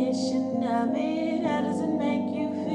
definition of it. How does it make you feel?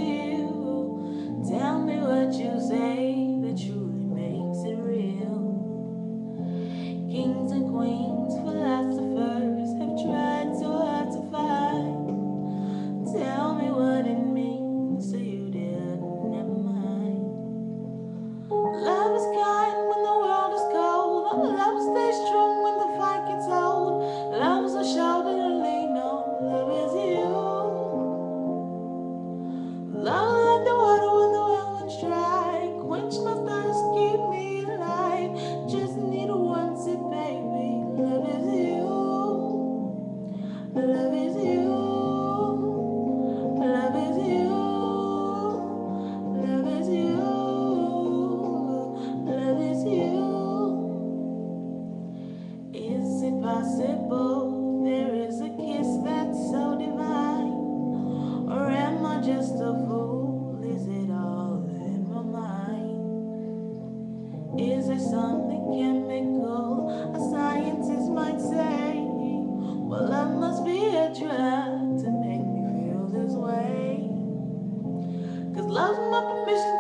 something chemical. A scientist might say, Well, I must be a drug to make me feel this way. Cause love's my permission.